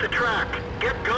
the track. Get going.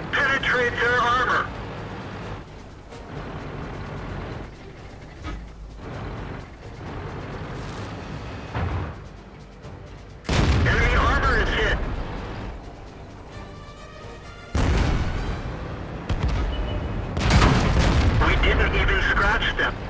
can penetrate their armor. Enemy armor is hit. We didn't even scratch them.